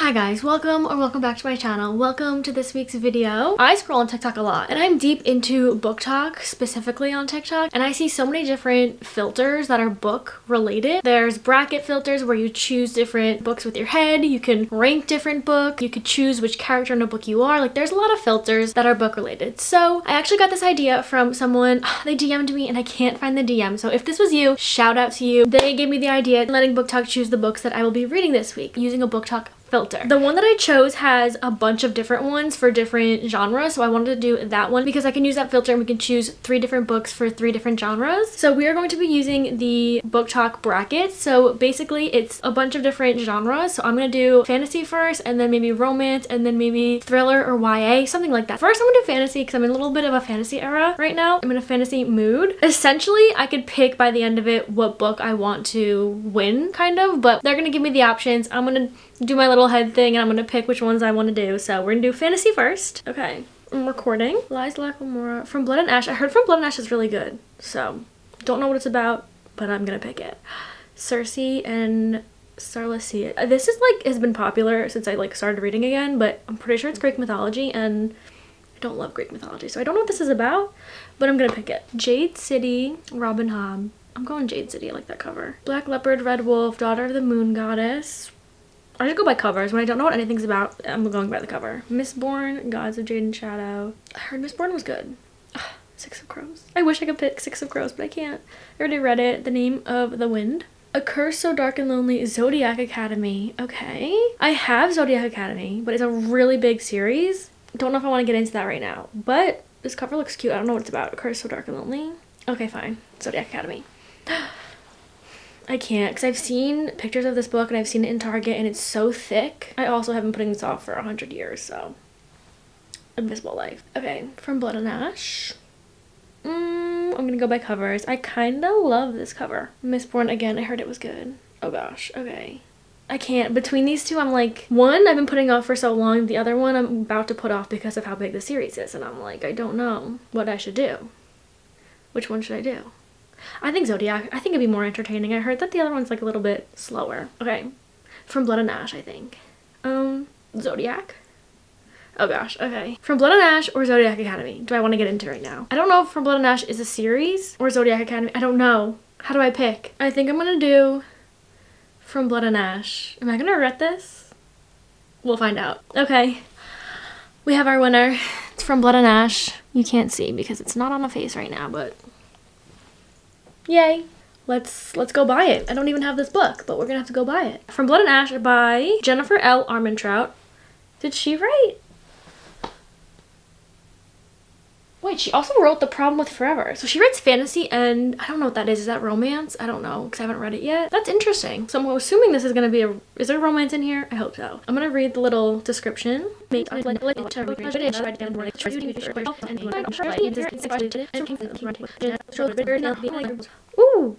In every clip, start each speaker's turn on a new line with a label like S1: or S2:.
S1: Hi guys, welcome or welcome back to my channel. Welcome to this week's video. I scroll on TikTok a lot and I'm deep into BookTok, specifically on TikTok, and I see so many different filters that are book related. There's bracket filters where you choose different books with your head, you can rank different books, you could choose which character in a book you are. Like there's a lot of filters that are book related. So I actually got this idea from someone, they DM'd me and I can't find the DM. So if this was you, shout out to you. They gave me the idea letting BookTok choose the books that I will be reading this week using a BookTok filter. The one that I chose has a bunch of different ones for different genres, so I wanted to do that one because I can use that filter and we can choose three different books for three different genres. So we are going to be using the BookTok bracket. So basically it's a bunch of different genres. So I'm going to do fantasy first and then maybe romance and then maybe thriller or YA, something like that. First I'm going to do fantasy because I'm in a little bit of a fantasy era right now. I'm in a fantasy mood. Essentially I could pick by the end of it what book I want to win kind of, but they're going to give me the options. I'm going to do my little head thing and I'm gonna pick which ones I want to do. So we're gonna do fantasy first. Okay, I'm recording. Lies Locke Lamora from Blood and Ash. I heard from Blood and Ash is really good. So don't know what it's about, but I'm gonna pick it. Circe and Sarlasia. Uh, this is like has been popular since I like started reading again, but I'm pretty sure it's Greek mythology and I don't love Greek mythology, so I don't know what this is about, but I'm gonna pick it. Jade City, Robin Hobb. I'm going Jade City, I like that cover. Black Leopard, Red Wolf, Daughter of the Moon Goddess, I just go by covers. When I don't know what anything's about, I'm going by the cover. Mistborn, Gods of Jade and Shadow. I heard Mistborn was good. Ugh, Six of Crows. I wish I could pick Six of Crows, but I can't. I already read it. The Name of the Wind. A Curse So Dark and Lonely, Zodiac Academy. Okay. I have Zodiac Academy, but it's a really big series. Don't know if I want to get into that right now, but this cover looks cute. I don't know what it's about. A Curse So Dark and Lonely. Okay, fine. Zodiac Academy. I can't because I've seen pictures of this book and I've seen it in Target and it's so thick. I also have been putting this off for a hundred years, so Invisible Life. Okay, from Blood and Ash. Mm, I'm gonna go by covers. I kind of love this cover. Mistborn again. I heard it was good. Oh gosh. Okay. I can't. Between these two, I'm like, one I've been putting off for so long. The other one I'm about to put off because of how big the series is. And I'm like, I don't know what I should do. Which one should I do? I think Zodiac. I think it'd be more entertaining. I heard that the other one's like a little bit slower. Okay. From Blood and Ash, I think. Um, Zodiac. Oh gosh, okay. From Blood and Ash or Zodiac Academy? Do I want to get into right now? I don't know if From Blood and Ash is a series or Zodiac Academy. I don't know. How do I pick? I think I'm gonna do From Blood and Ash. Am I gonna regret this? We'll find out. Okay. We have our winner. It's from Blood and Ash. You can't see because it's not on my face right now, but Yay. Let's let's go buy it. I don't even have this book, but we're gonna have to go buy it. From Blood and Ash by Jennifer L. Armentrout. Did she write? Wait, she also wrote The Problem with Forever. So she writes fantasy and I don't know what that is. Is that romance? I don't know because I haven't read it yet. That's interesting. So I'm assuming this is going to be a... Is there romance in here? I hope so. I'm going to read the little description. Ooh.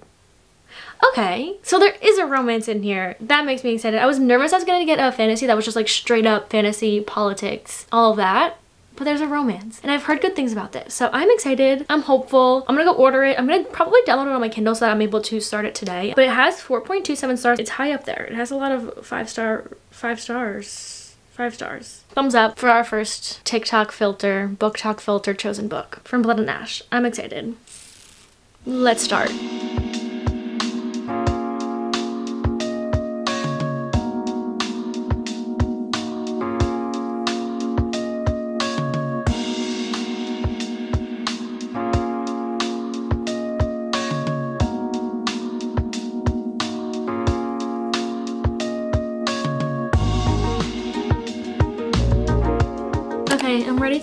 S1: Okay, so there is a romance in here. That makes me excited. I was nervous I was gonna get a fantasy that was just like straight up fantasy, politics, all of that but there's a romance and I've heard good things about this. So I'm excited. I'm hopeful. I'm gonna go order it. I'm gonna probably download it on my Kindle so that I'm able to start it today. But it has 4.27 stars. It's high up there. It has a lot of five star, five stars, five stars. Thumbs up for our first TikTok filter, BookTok filter chosen book from Blood and Ash. I'm excited. Let's start.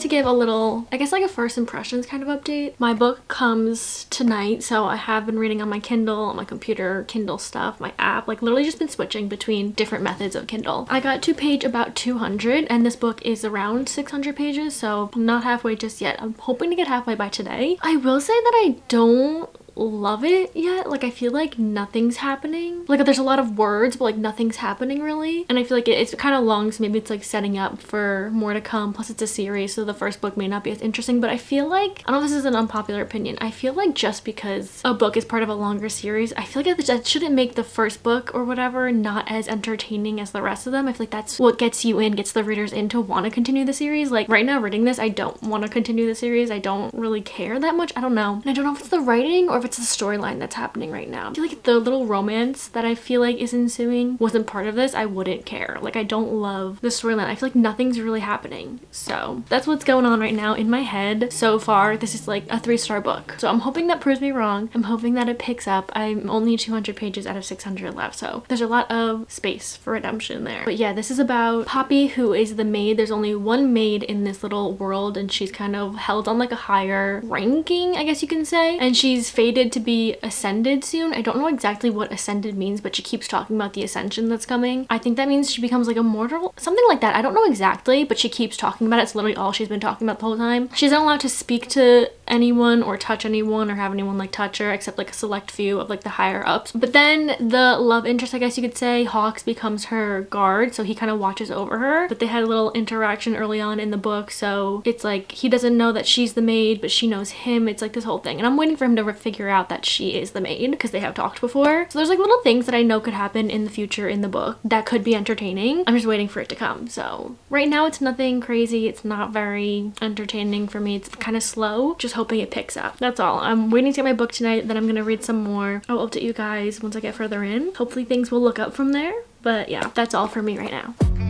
S1: Give a little, I guess like a first impressions kind of update. My book comes tonight, so I have been reading on my Kindle, on my computer, Kindle stuff, my app, like literally just been switching between different methods of Kindle. I got to page about 200 and this book is around 600 pages, so not halfway just yet. I'm hoping to get halfway by today. I will say that I don't love it yet. Like I feel like nothing's happening. Like there's a lot of words, but like nothing's happening really. And I feel like it's kind of long, so maybe it's like setting up for more to come. Plus it's a series, so the first book may not be as interesting, but I feel like, I don't know if this is an unpopular opinion, I feel like just because a book is part of a longer series, I feel like that shouldn't make the first book or whatever not as entertaining as the rest of them. I feel like that's what gets you in, gets the readers in to want to continue the series. Like right now reading this, I don't want to continue the series. I don't really care that much. I don't know. And I don't know if it's the writing or if it's the storyline that's happening right now. I feel like the little romance that I feel like is ensuing wasn't part of this, I wouldn't care. Like I don't love the storyline. I feel like nothing's really happening. So that's what's going on right now in my head. So far, this is like a three star book. So I'm hoping that proves me wrong. I'm hoping that it picks up. I'm only 200 pages out of 600 left. So there's a lot of space for redemption there. But yeah, this is about Poppy who is the maid. There's only one maid in this little world and she's kind of held on like a higher ranking, I guess you can say. And she's fated to be ascended soon. I don't know exactly what ascended means, but she keeps talking about the ascension that's coming. I think that means she becomes like immortal, something like that. I don't know exactly, but she keeps talking about it. It's literally all she's been talking about the whole time. She's not allowed to speak to anyone or touch anyone or have anyone like touch her except like a select few of like the higher ups. But then the love interest, I guess you could say, Hawks becomes her guard. So he kind of watches over her. But they had a little interaction early on in the book. So it's like he doesn't know that she's the maid, but she knows him. It's like this whole thing. And I'm waiting for him to figure out that she is the maid because they have talked before. So there's like little things that I know could happen in the future in the book that could be entertaining. I'm just waiting for it to come. So right now it's nothing crazy. It's not very entertaining for me. It's kind of slow. Just hoping it picks up. That's all. I'm waiting to get my book tonight, then I'm gonna read some more. I'll update you guys once I get further in. Hopefully things will look up from there. But yeah, that's all for me right now.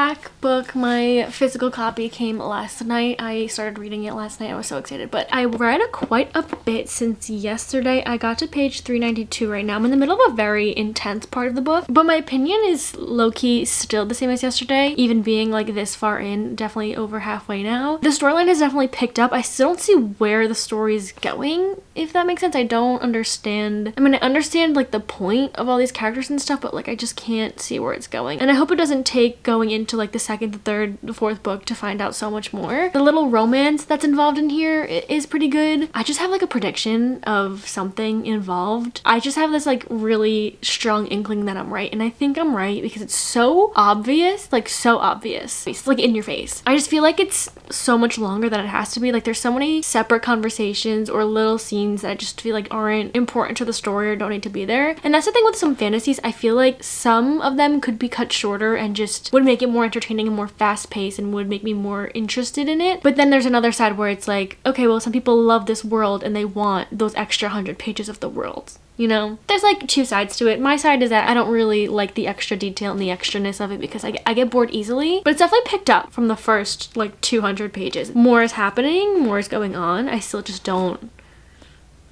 S1: Paperback book, my physical copy came last night. I started reading it last night. I was so excited. But I read quite a bit since yesterday. I got to page 392 right now. I'm in the middle of a very intense part of the book. But my opinion is low-key still the same as yesterday. Even being like this far in, definitely over halfway now. The storyline has definitely picked up. I still don't see where the story is going, if that makes sense. I don't understand. I mean, I understand like the point of all these characters and stuff, but like I just can't see where it's going. And I hope it doesn't take going into like the second, the third, the fourth book to find out so much more. The little romance that's involved in here is pretty good. I just have like a prediction of something involved. I just have this like really strong inkling that I'm right and I think I'm right because it's so obvious, like so obvious. It's like in your face. I just feel like it's so much longer than it has to be. Like there's so many separate conversations or little scenes that I just feel like aren't important to the story or don't need to be there. And that's the thing with some fantasies. I feel like some of them could be cut shorter and just would make it more entertaining and more fast paced and would make me more interested in it. But then there's another side where it's like, okay, well, some people love this world and they want those extra hundred pages of the world you know? There's like two sides to it. My side is that I don't really like the extra detail and the extraness of it because I, I get bored easily, but it's definitely picked up from the first like 200 pages. More is happening, more is going on. I still just don't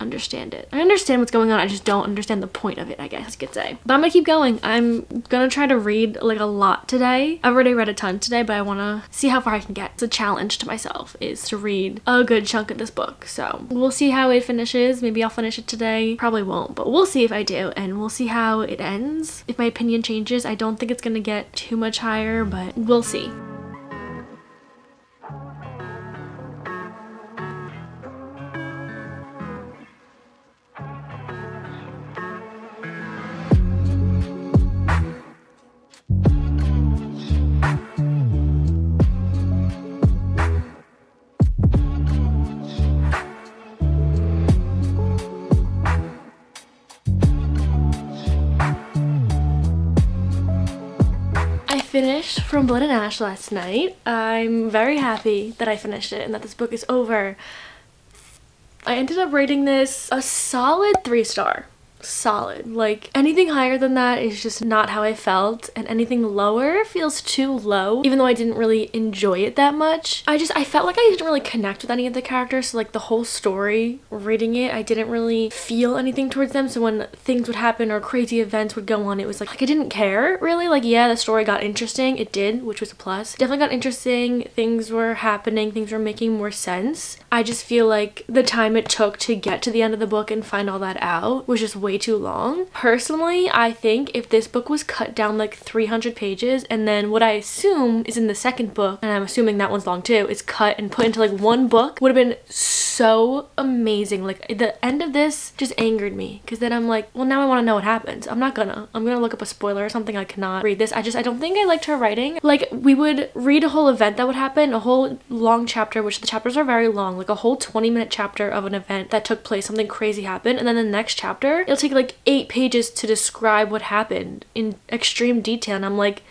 S1: understand it. I understand what's going on, I just don't understand the point of it, I guess you could say. But I'm gonna keep going. I'm gonna try to read like a lot today. I've already read a ton today, but I wanna see how far I can get. It's a challenge to myself is to read a good chunk of this book. So we'll see how it finishes. Maybe I'll finish it today. Probably won't, but we'll see if I do and we'll see how it ends. If my opinion changes, I don't think it's gonna get too much higher, but we'll see. Finished From Blood and Ash last night. I'm very happy that I finished it and that this book is over. I ended up rating this a solid three star. Solid. Like anything higher than that is just not how I felt and anything lower feels too low even though I didn't really enjoy it that much. I just I felt like I didn't really connect with any of the characters so like the whole story reading it I didn't really feel anything towards them so when things would happen or crazy events would go on it was like, like I didn't care really like yeah the story got interesting it did which was a plus definitely got interesting things were happening things were making more sense I just feel like the time it took to get to the end of the book and find all that out was just too long. Personally, I think if this book was cut down like 300 pages and then what I assume is in the second book, and I'm assuming that one's long too, is cut and put into like one book would have been so amazing. Like the end of this just angered me because then I'm like, well now I want to know what happens. I'm not gonna. I'm gonna look up a spoiler or something. I cannot read this. I just, I don't think I liked her writing. Like we would read a whole event that would happen, a whole long chapter, which the chapters are very long, like a whole 20 minute chapter of an event that took place, something crazy happened. And then the next chapter, take like eight pages to describe what happened in extreme detail. And I'm like,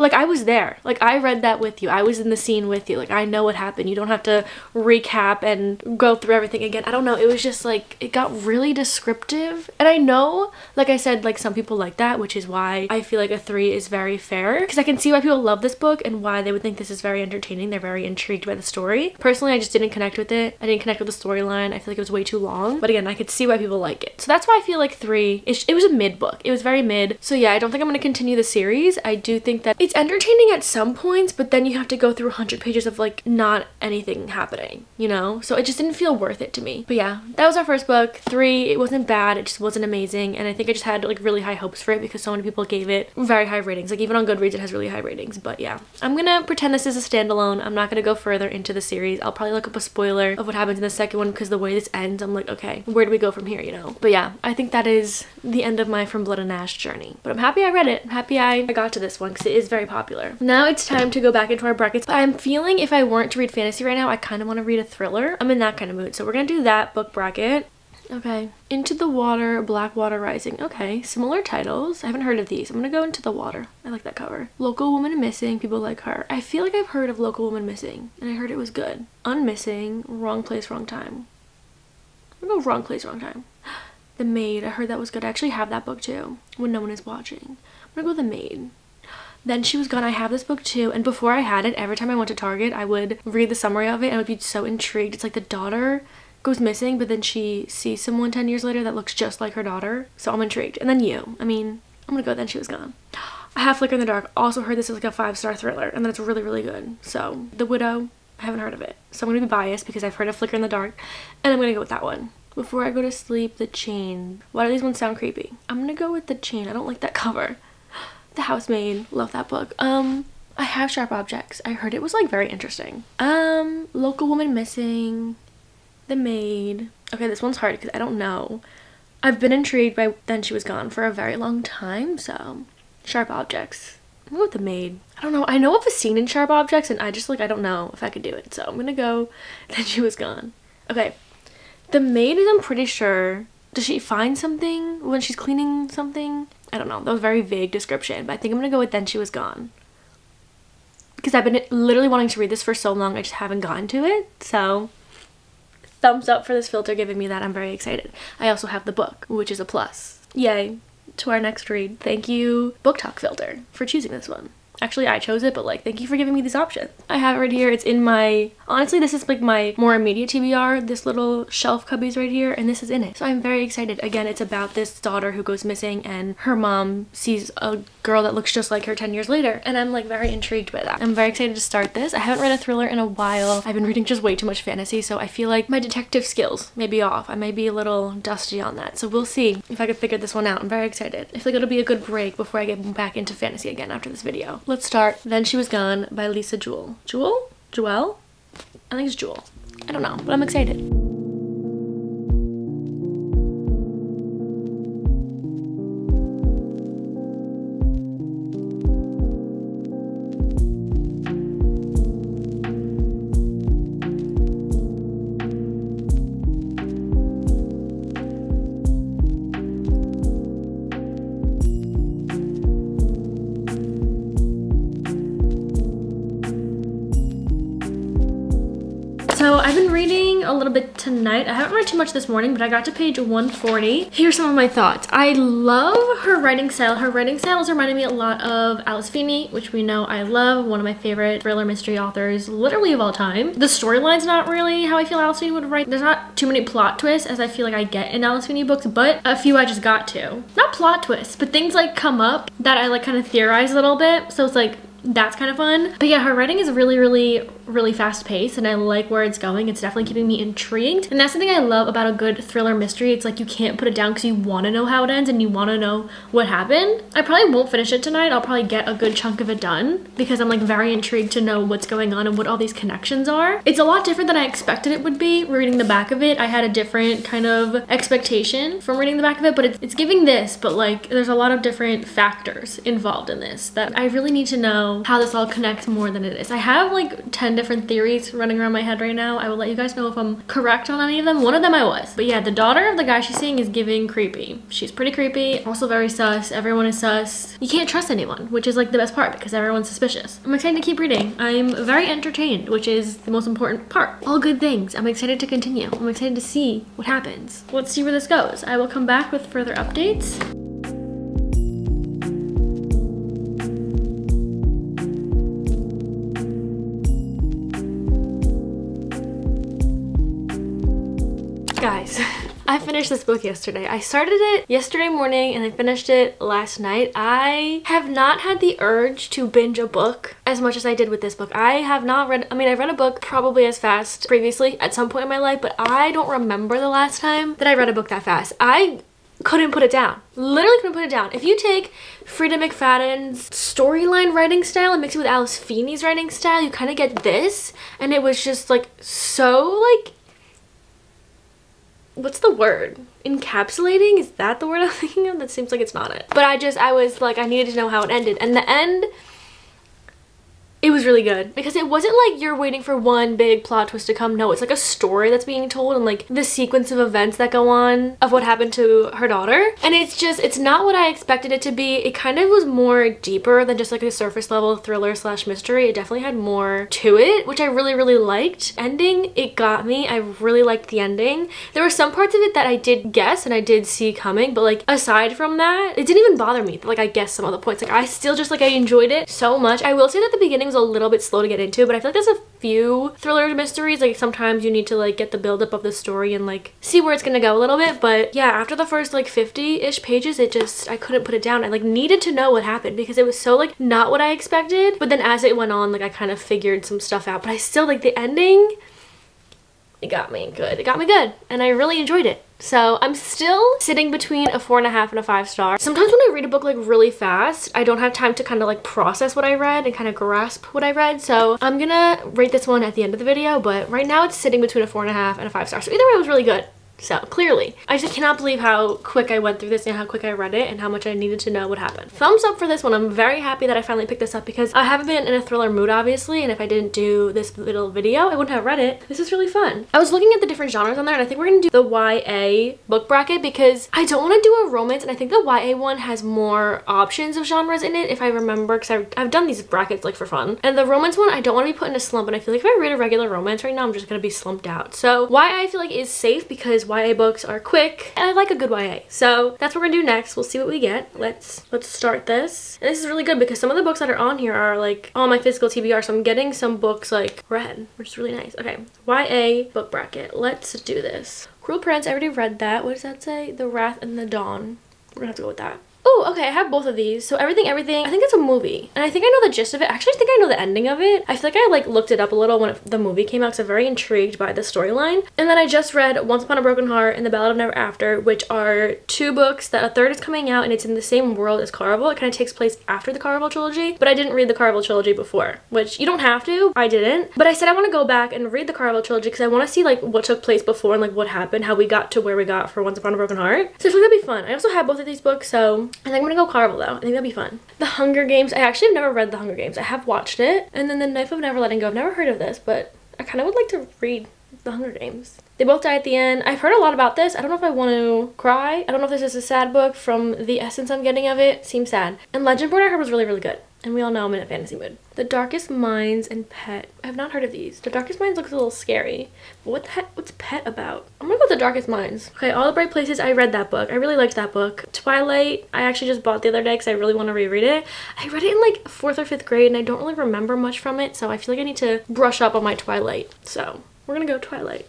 S1: like I was there. Like I read that with you. I was in the scene with you. Like I know what happened. You don't have to recap and go through everything again. I don't know. It was just like it got really descriptive. And I know, like I said, like some people like that, which is why I feel like a 3 is very fair because I can see why people love this book and why they would think this is very entertaining. They're very intrigued by the story. Personally, I just didn't connect with it. I didn't connect with the storyline. I feel like it was way too long. But again, I could see why people like it. So that's why I feel like 3 it, was a mid book. It was very mid. So yeah, I don't think I'm going to continue the series. I do think that it's entertaining at some points, but then you have to go through 100 pages of like not anything happening, you know? So it just didn't feel worth it to me. But yeah, that was our first book. Three, it wasn't bad, it just wasn't amazing. And I think I just had like really high hopes for it because so many people gave it very high ratings. Like even on Goodreads, it has really high ratings. But yeah, I'm gonna pretend this is a standalone. I'm not gonna go further into the series. I'll probably look up a spoiler of what happens in the second one because the way this ends, I'm like, okay, where do we go from here, you know? But yeah, I think that is the end of my From Blood and Ash journey. But I'm happy I read it. I'm happy I, I got to this one because it is very popular. Now it's time to go back into our brackets. I'm feeling if I weren't to read fantasy right now, I kind of want to read a thriller. I'm in that kind of mood. So we're going to do that book bracket. Okay. Into the Water, Black Water Rising. Okay, similar titles. I haven't heard of these. I'm gonna go Into the Water. I like that cover. Local Woman Missing, people like her. I feel like I've heard of Local Woman Missing, and I heard it was good. Unmissing, Wrong Place, Wrong Time. I'm gonna go Wrong Place, Wrong Time. The Maid, I heard that was good. I actually have that book too, when no one is watching. I'm gonna go The Maid. Then She Was Gone. I have this book too. And before I had it, every time I went to Target, I would read the summary of it and I would be so intrigued. It's like the daughter goes missing, but then she sees someone 10 years later that looks just like her daughter. So I'm intrigued. And then you. I mean, I'm gonna go Then She Was Gone. I have Flicker in the Dark. Also heard this is like a five-star thriller and then it's really, really good. So The Widow, I haven't heard of it. So I'm gonna be biased because I've heard of Flicker in the Dark and I'm gonna go with that one. Before I go to sleep, The Chain. Why do these ones sound creepy? I'm gonna go with The Chain. I don't like that cover. The Housemaid. Love that book. Um, I have Sharp Objects. I heard it was like very interesting. Um, Local Woman Missing. The Maid. Okay, this one's hard because I don't know. I've been intrigued by Then She Was Gone for a very long time, so Sharp Objects. I'm going with The Maid. I don't know. I know of a scene in Sharp Objects and I just like, I don't know if I could do it. So I'm gonna go Then She Was Gone. Okay. The Maid is, I'm pretty sure, does she find something when she's cleaning something? I don't know. That was a very vague description, but I think I'm gonna go with Then She Was Gone. Because I've been literally wanting to read this for so long, I just haven't gotten to it. So, thumbs up for this filter giving me that. I'm very excited. I also have the book, which is a plus. Yay. To our next read. Thank you, BookTok Filter, for choosing this one. Actually, I chose it, but like, thank you for giving me these options. I have it right here. It's in my, honestly, this is like my more immediate TBR. This little shelf cubby's right here, and this is in it. So I'm very excited. Again, it's about this daughter who goes missing, and her mom sees a girl that looks just like her 10 years later. And I'm like very intrigued by that. I'm very excited to start this. I haven't read a thriller in a while. I've been reading just way too much fantasy, so I feel like my detective skills may be off. I may be a little dusty on that. So we'll see if I can figure this one out. I'm very excited. I feel like it'll be a good break before I get back into fantasy again after this video. Let's start Then She Was Gone by Lisa Jewell. Jewell? Jewell? I think it's Jewel. I don't know, but I'm excited. Tonight. I haven't read too much this morning, but I got to page 140. Here's some of my thoughts. I love her writing style. Her writing style is reminding me a lot of Alice Feeney, which we know I love, one of my favorite thriller mystery authors literally of all time. The storyline's not really how I feel Alice Feeney would write. There's not too many plot twists as I feel like I get in Alice Feeney books, but a few I just got to. Not plot twists, but things like come up that I like kind of theorize a little bit. So it's like that's kind of fun. But yeah, her writing is really, really, really fast paced and I like where it's going. It's definitely keeping me intrigued. And that's the thing I love about a good thriller mystery. It's like you can't put it down because you want to know how it ends and you want to know what happened. I probably won't finish it tonight. I'll probably get a good chunk of it done because I'm like very intrigued to know what's going on and what all these connections are. It's a lot different than I expected it would be reading the back of it. I had a different kind of expectation from reading the back of it, but it's, it's giving this, but like there's a lot of different factors involved in this that I really need to know how this all connects more than it is. I have like 10 different theories running around my head right now. I will let you guys know if I'm correct on any of them. One of them I was. But yeah, the daughter of the guy she's seeing is giving creepy. She's pretty creepy, also very sus. Everyone is sus. You can't trust anyone, which is like the best part because everyone's suspicious. I'm excited to keep reading. I'm very entertained, which is the most important part. All good things. I'm excited to continue. I'm excited to see what happens. Let's see where this goes. I will come back with further updates. I finished this book yesterday. I started it yesterday morning and I finished it last night. I have not had the urge to binge a book as much as I did with this book. I have not read, I mean, I've read a book probably as fast previously at some point in my life, but I don't remember the last time that I read a book that fast. I couldn't put it down. Literally couldn't put it down. If you take Freida McFadden's storyline writing style and mix it with Alice Feeney's writing style, you kind of get this. And it was just like so like what's the word? Encapsulating? Is that the word I'm thinking of? That seems like it's not it. But I just, I was like, I needed to know how it ended. And the end it was really good because it wasn't like you're waiting for one big plot twist to come. No, it's like a story that's being told and like the sequence of events that go on of what happened to her daughter. And it's just, it's not what I expected it to be. It kind of was more deeper than just like a surface level thriller slash mystery. It definitely had more to it, which I really, really liked. Ending, it got me. I really liked the ending. There were some parts of it that I did guess and I did see coming, but like aside from that, it didn't even bother me. Like I guessed some of the points. Like I still just like I enjoyed it so much. I will say that the beginning was a little bit slow to get into, but I feel like there's a few thriller mysteries. Like sometimes you need to like get the buildup of the story and like see where it's gonna go a little bit. But yeah, after the first like 50-ish pages, it just, I couldn't put it down. I like needed to know what happened because it was so like not what I expected. But then as it went on, like I kind of figured some stuff out. But I still like the ending, it got me good. It got me good and I really enjoyed it. So I'm still sitting between a four and a half and a five star. Sometimes when I read a book like really fast, I don't have time to kind of like process what I read and kind of grasp what I read. So I'm gonna rate this one at the end of the video, but right now it's sitting between a four and a half and a five star. So either way it was really good. So clearly, I just cannot believe how quick I went through this and how quick I read it and how much I needed to know what happened. Thumbs up for this one. I'm very happy that I finally picked this up because I haven't been in a thriller mood obviously and if I didn't do this little video, I wouldn't have read it. This is really fun. I was looking at the different genres on there and I think we're gonna do the YA book bracket because I don't want to do a romance and I think the YA one has more options of genres in it if I remember because I've, I've done these brackets like for fun. And the romance one, I don't want to be put in a slump and I feel like if I read a regular romance right now, I'm just gonna be slumped out. So YA I feel like is safe because YA books are quick and I like a good YA. So that's what we're gonna do next. We'll see what we get. Let's let's start this. And this is really good because some of the books that are on here are like on my physical TBR. So I'm getting some books like read, which is really nice. Okay, YA book bracket. Let's do this. Cruel Prince, I already read that. What does that say? The Wrath and the Dawn. We're gonna have to go with that. Oh, okay, I have both of these. So Everything Everything, I think it's a movie. And I think I know the gist of it. Actually, I think I know the ending of it. I feel like I like looked it up a little when it, the movie came out because I'm very intrigued by the storyline. And then I just read Once Upon a Broken Heart and The Ballad of Never After, which are two books that a third is coming out and it's in the same world as Caraval. It kind of takes place after the Caraval trilogy, but I didn't read the Caraval trilogy before, which you don't have to. I didn't. But I said I want to go back and read the Caraval trilogy because I want to see like what took place before and like what happened, how we got to where we got for Once Upon a Broken Heart. So I feel like that'd be fun. I also have both of these books, so I think I'm gonna go Caraval though. I think that'd be fun. The Hunger Games. I actually have never read The Hunger Games. I have watched it. And then The Knife of Never Letting Go. I've never heard of this, but I kind of would like to read The Hunger Games. They both die at the end. I've heard a lot about this. I don't know if I want to cry. I don't know if this is a sad book from the essence I'm getting of it. Seems sad. And Legendborn I heard was really, really good. And we all know I'm in a fantasy mood. The Darkest Minds and Pet. I have not heard of these. The Darkest Minds looks a little scary. What the heck? What's Pet about? I'm gonna go with The Darkest Minds. Okay, All the Bright Places. I read that book. I really liked that book. Twilight. I actually just bought the other day because I really want to reread it. I read it in like fourth or fifth grade and I don't really remember much from it. So I feel like I need to brush up on my Twilight. So we're gonna go Twilight.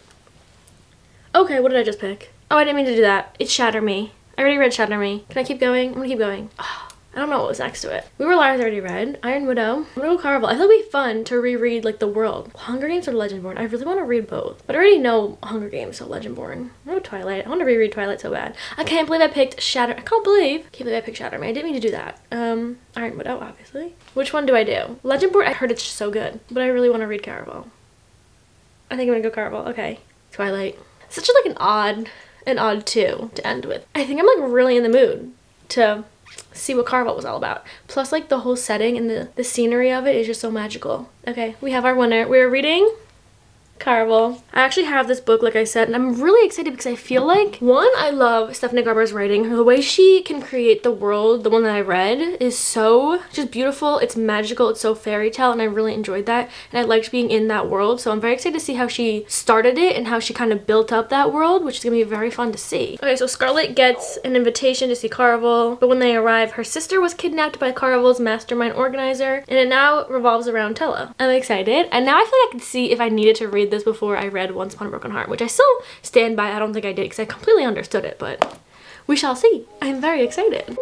S1: Okay, what did I just pick? Oh, I didn't mean to do that. It's Shatter Me. I already read Shatter Me. Can I keep going? I'm gonna keep going. Oh. I don't know what was next to it. We Were Liars already read. Iron Widow. I'm gonna go Caraval. I thought it'd be fun to reread like the world. Hunger Games or Legendborn. I really want to read both. But I already know Hunger Games, so Legendborn. No Twilight. I want to reread Twilight so bad. I can't believe I picked Shatter. I can't believe. I Can't believe I picked Shatter Me. I didn't mean to do that. Um, Iron Widow, obviously. Which one do I do? Legendborn, I heard it's so good. But I really want to read Caraval. I think I'm gonna go Caraval. Okay. Twilight. Such a, like an odd, an odd two to end with. I think I'm like really in the mood to see what Caraval was all about. Plus like the whole setting and the, the scenery of it is just so magical. Okay, we have our winner. We're reading Caraval. I actually have this book, like I said, and I'm really excited because I feel like, one, I love Stephanie Garber's writing. The way she can create the world, the one that I read, is so just beautiful. It's magical. It's so fairy tale, and I really enjoyed that. And I liked being in that world, so I'm very excited to see how she started it and how she kind of built up that world, which is going to be very fun to see. Okay, so Scarlett gets an invitation to see Caraval, but when they arrive, her sister was kidnapped by Caraval's mastermind organizer, and it now revolves around Tella. I'm excited, and now I feel like I can see if I needed to read this before I read Once Upon a Broken Heart, which I still stand by. I don't think I did because I completely understood it, but we shall see. I'm very excited.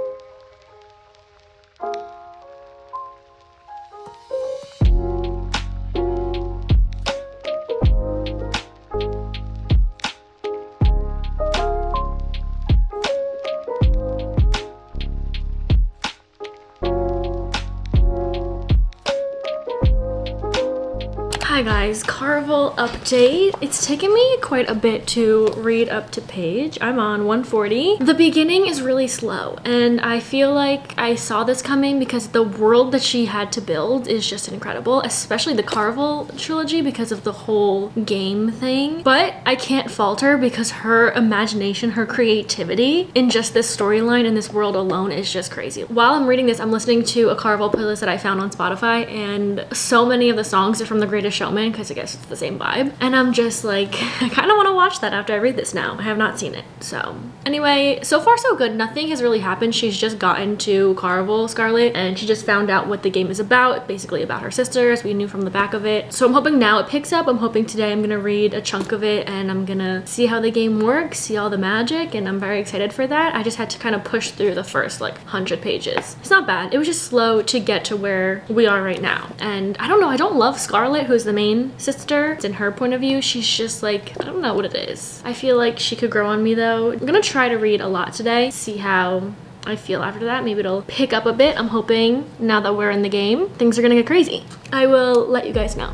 S1: Caraval update. It's taken me quite a bit to read up to page. I'm on 140. The beginning is really slow and I feel like I saw this coming because the world that she had to build is just incredible, especially the Caraval trilogy because of the whole game thing. But I can't fault her because her imagination, her creativity in just this storyline and this world alone is just crazy. While I'm reading this, I'm listening to a Caraval playlist that I found on Spotify and so many of the songs are from The Greatest Showman because I guess it's the same vibe. And I'm just like, I kind of want to watch that after I read this now. I have not seen it. So anyway, so far so good. Nothing has really happened. She's just gotten to Caraval Scarlet and she just found out what the game is about. Basically about her sisters. we knew from the back of it. So I'm hoping now it picks up. I'm hoping today I'm going to read a chunk of it and I'm going to see how the game works, see all the magic and I'm very excited for that. I just had to kind of push through the first like 100 pages. It's not bad. It was just slow to get to where we are right now. And I don't know, I don't love Scarlet who's the main sister. It's in her point of view, she's just like, I don't know what it is. I feel like she could grow on me though. I'm gonna try to read a lot today, see how I feel after that. Maybe it'll pick up a bit. I'm hoping now that we're in the game, things are gonna get crazy. I will let you guys know.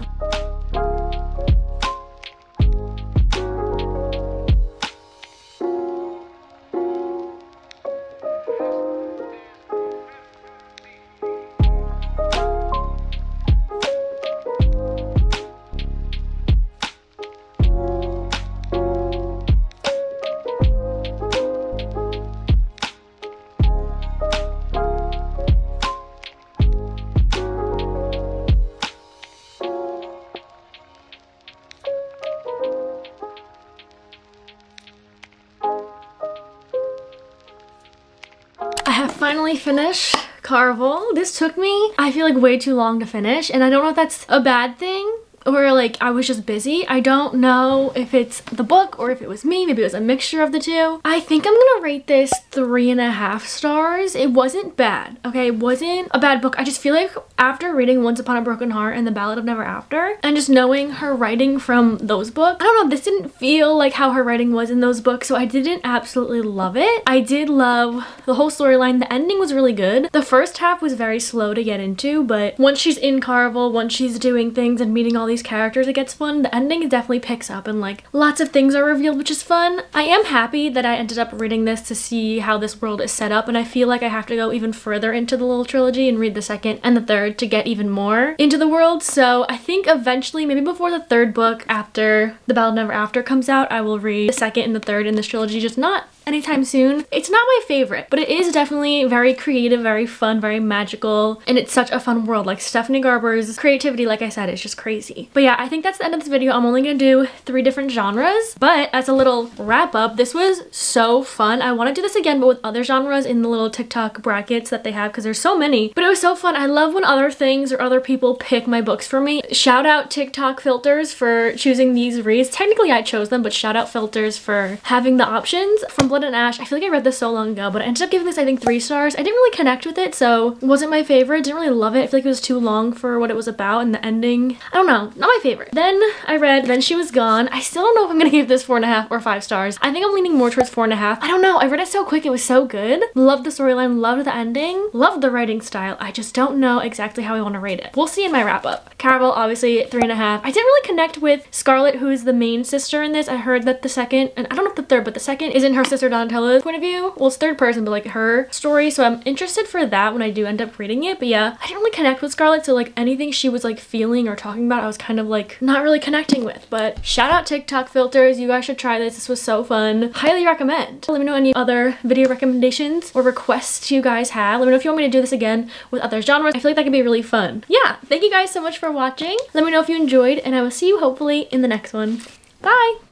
S1: This took me, I feel like way too long to finish and I don't know if that's a bad thing or like I was just busy. I don't know if it's the book or if it was me. Maybe it was a mixture of the two. I think I'm gonna rate this three and a half stars. It wasn't bad, okay? It wasn't a bad book. I just feel like after reading Once Upon a Broken Heart and The Ballad of Never After and just knowing her writing from those books, I don't know, this didn't feel like how her writing was in those books, so I didn't absolutely love it. I did love the whole storyline. The ending was really good. The first half was very slow to get into, but once she's in Caraval, once she's doing things and meeting all these these characters, it gets fun. The ending definitely picks up and like lots of things are revealed, which is fun. I am happy that I ended up reading this to see how this world is set up and I feel like I have to go even further into the little trilogy and read the second and the third to get even more into the world. So I think eventually, maybe before the third book after The Ballad Never After comes out, I will read the second and the third in this trilogy, just not anytime soon. It's not my favorite, but it is definitely very creative, very fun, very magical, and it's such a fun world. Like Stephanie Garber's creativity, like I said, is just crazy. But yeah, I think that's the end of this video. I'm only gonna do three different genres, but as a little wrap up, this was so fun. I wanna do this again, but with other genres in the little TikTok brackets that they have, because there's so many, but it was so fun. I love when other things or other people pick my books for me. Shout out TikTok filters for choosing these reads. Technically I chose them, but shout out filters for having the options from And Ash. I feel like I read this so long ago, but I ended up giving this, I think, three stars. I didn't really connect with it, so it wasn't my favorite. Didn't really love it. I feel like it was too long for what it was about, and the ending, I don't know, not my favorite. Then I read Then She Was Gone. I still don't know if I'm gonna give this four and a half or five stars. I think I'm leaning more towards four and a half. I don't know. I read it so quick. It was so good. Loved the storyline, loved the ending, loved the writing style. I just don't know exactly how I want to rate it. We'll see in my wrap up. Caraval, obviously, three and a half. I didn't really connect with Scarlet, who is the main sister in this. I heard that the second, and I don't know if the third, but the second isn't her sister Donatella point of view. Well, it's third person, but like her story. So I'm interested for that when I do end up reading it. But yeah, I didn't really connect with Scarlet. So like anything she was like feeling or talking about, I was kind of like not really connecting with. But shout out TikTok filters. You guys should try this. This was so fun. Highly recommend. Let me know any other video recommendations or requests you guys have. Let me know if you want me to do this again with other genres. I feel like that could be really fun. Yeah, thank you guys so much for watching. Let me know if you enjoyed and I will see you hopefully in the next one. Bye!